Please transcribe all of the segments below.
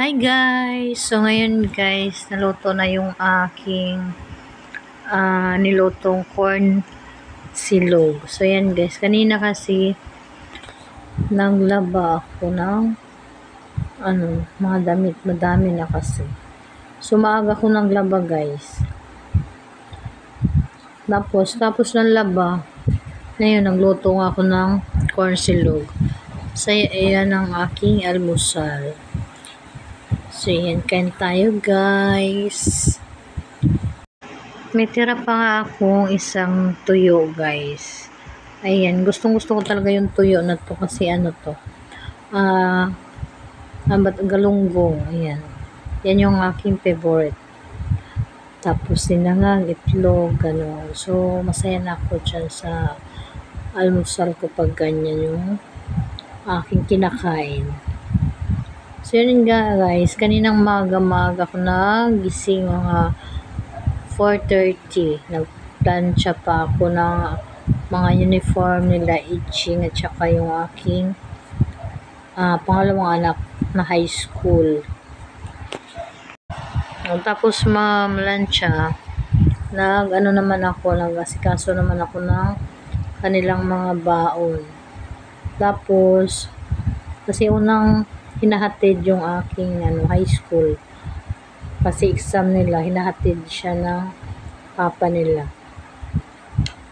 Hi guys! So ngayon guys, naluto na yung aking ah, nilutong corn silog. So yan guys, kanina kasi naglaba ako ng ano, mga damit. Madami na kasi. So maaga ko naglaba guys. Tapos, tapos ng laba, ngayon nagluto nga ako ng corn silog. So yan ang aking almusal. So, yan. Kain tayo, guys. May tira pa nga akong isang tuyo, guys. Ayan. Gustong gusto ko talaga yung tuyo na to kasi ano to. Ah, uh, galunggong. Ayan. Yan yung aking favorite. Tapos sinangang, itlog, gano'n. So, masaya na ako dyan sa almusal ko pag ganyan yung aking kinakain. So, yun nga guys, kaninang maga-maga ako nagising mga 4.30. Nagplansya pa ako ng mga uniform nila, itching at saka yung aking uh, pangalawang anak na high school. Tapos mamlansya, nag ano naman ako, nag-asikaso naman ako ng kanilang mga baon. Tapos, kasi unang hinahatid yung aking ano, high school. Kasi exam nila, hinahatid siya ng papa nila.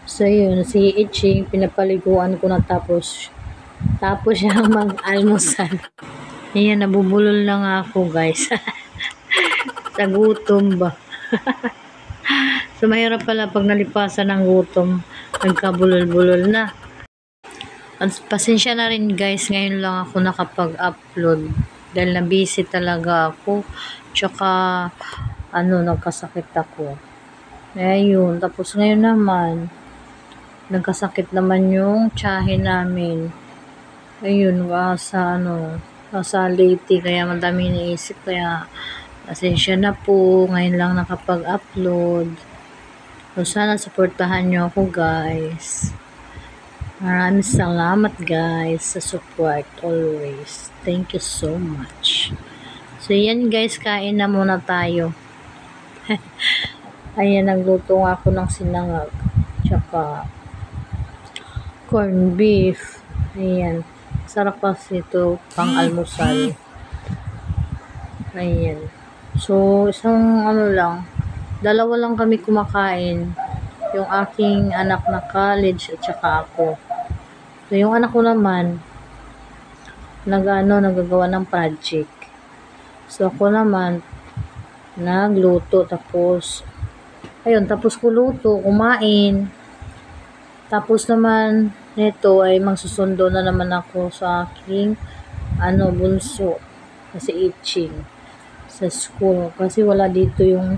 So yun, si Iching, pinapaliguan ko na tapos tapos siya mag-almusal. Ayan, nabubulol na nga ako guys. Sa gutom ba? so mahirap pala pag nalipasan ng gutom, nagkabulol-bulol na. Pasensya na rin guys, ngayon lang ako nakapag-upload dahil na busy talaga ako. Tsaka ano, nagkasakit ako. Ayun, tapos ngayon naman nagkasakit naman yung tsahe namin. Ayun, sa ano, sa Leyte, kaya madami naisip, kaya pasensya na po, ngayon lang nakapag-upload. So, sana supportahan nyo ako guys. Maraming salamat guys sa support always. Thank you so much. So yan guys, kain na muna tayo. Ayan, nagluto nga ako ng sinangag. Tsaka corn beef. Ayan. Sarap kasi ito pang almusal. Ayan. So, isang ano lang, dalawa lang kami kumakain. Yung aking anak na college at saka ako. So, yung anak ko naman, nag-ano, nagagawa ng project. So, ako naman, nagluto, tapos, ayun, tapos ko luto, kumain. Tapos naman, nito ay magsusundo na naman ako sa aking, ano, bunso. Kasi itching sa school. Kasi wala dito yung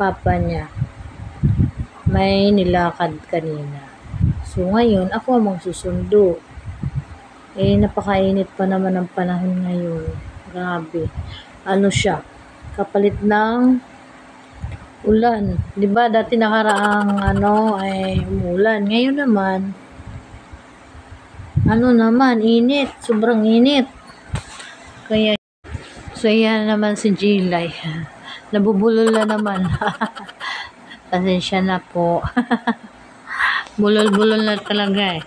papa niya. May nilakad kanina. So, ngayon, ako ang magsusundo. Eh, napakainit pa naman ang panahon ngayon. Grabe. Ano siya? Kapalit ng ulan. Di ba dati nakaraang ano ay umulan. Ngayon naman, ano naman, init. Sobrang init. Kaya, so yan naman si Jilay. Nabubulol na naman. Pasensya na po. Bulol-bulol na talaga eh.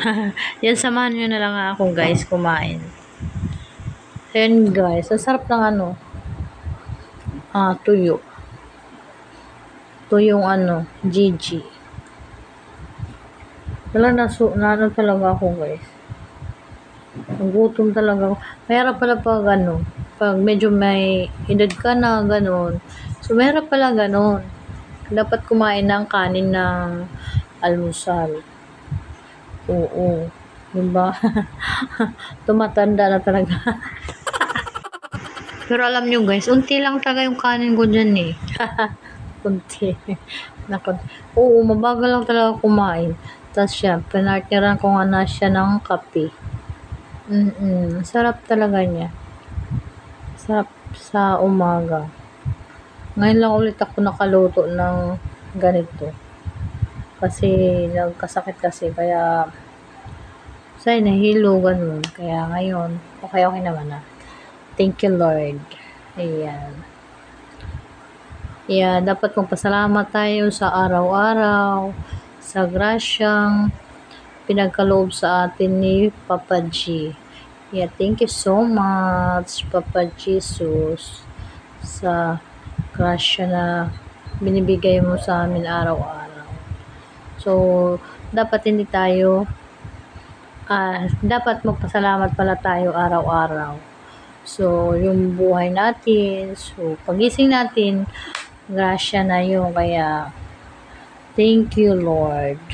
Yan, samahan nyo na lang ako guys kumain. Ayan guys, ang sarap ng ano, ah, tuyo. Tuyong ano, Gigi. Wala na, so, na talaga ako guys. Nagutom talaga ako. Mayroon pala pag ano, pag medyo may edad ka na, ganun. So, mayroon pala ganun dapat kumain ng kanin ng almusal. Oo. Diba? Tumatanda na talaga. Pero alam nyo guys, unti lang talaga yung kanin ko dyan eh. unti. Nakon. Oo, mabagal lang talaga kumain. Tapos siya, pinartneran ko nga na siya ng kape. Mm Sarap talaga niya. Sarap sa umaga. Ngayon lang ulit ako nakaluto ng ganito. Kasi nagkasakit kasi kaya sa nahilo ganun. Kaya ngayon, okay okay naman na. Thank you Lord. Ayan. Yeah, dapat magpasalamat tayo sa araw-araw, sa grasyang pinagkaloob sa atin ni Papa G. Yeah, thank you so much, Papa Jesus, sa grasya na binibigay mo sa amin araw-araw. So, dapat hindi tayo, ah, dapat magpasalamat pala tayo araw-araw. So, yung buhay natin, so, pagising natin, grasya na yun. Kaya, thank you, Lord.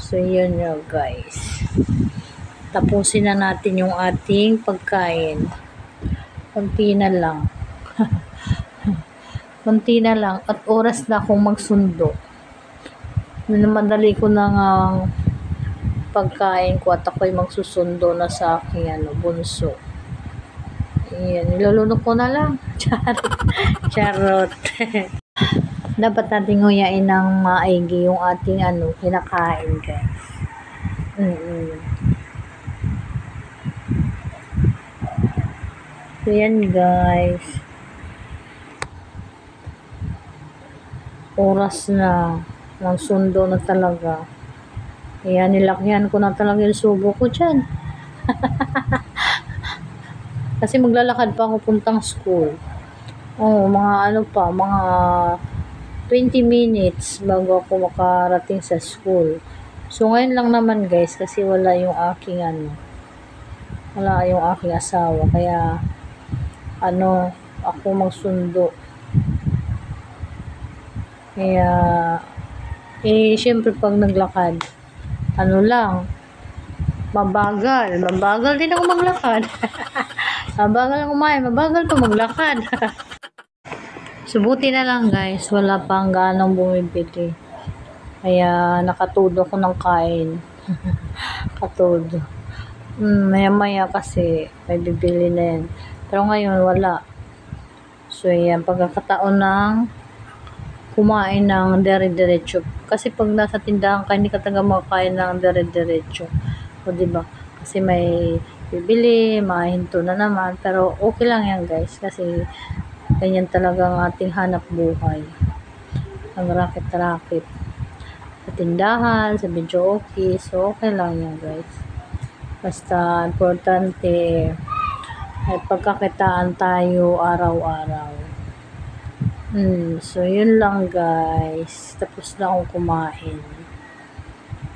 So, yun yun, guys. Tapusin na natin yung ating pagkain. Kunti na lang. Kunti na lang. At oras na akong magsundo. Madali ko na nga pagkain ko at ako'y magsusundo na sa aking ano, bunso. Ayan, nilulunok ko na lang. Charot. Charot. Dapat nating huyain ng maigi yung ating ano, kinakain guys. Mm So, yan guys. Oras na. Magsundo na talaga. Kaya nilakyan ko na talaga yung subo ko dyan. Kasi maglalakad pa ako puntang school. Oo, mga ano pa, mga 20 minutes bago ako makarating sa school. So, ngayon lang naman guys, kasi wala yung aking ano, wala yung aking asawa. Kaya, ano, ako magsundo. Kaya, eh, syempre pag naglakad, ano lang, mabagal. Mabagal din ako maglakad. mabagal ako kumain, mabagal pa maglakad. Subuti na lang guys, wala pang ganong bumibili. Kaya nakatudo ako ng kain. Katudo. Mm, maya maya kasi may bibili na yan. Pero ngayon wala. So yan, pagkakataon ng kumain ng dire-diretso. Kasi pag nasa tindahan ka, hindi ka talaga makakain ng dire-diretso. O diba? Kasi may bibili, mahinto na naman. Pero okay lang yan guys. Kasi ganyan talaga ang ating hanap buhay. Ang racket-racket. Sa tindahan, sa video okay. So okay lang yan guys. Basta importante ay pagkakitaan tayo araw-araw. Hmm, so yun lang guys. Tapos na akong kumain.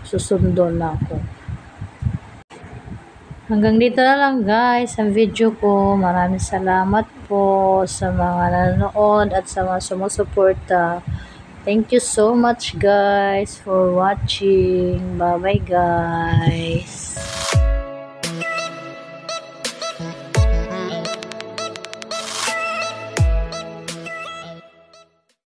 Susundo na ako. Hanggang dito na lang guys ang video ko. Maraming salamat po sa mga nanonood at sa mga sumusuporta. Thank you so much guys for watching. Bye bye guys.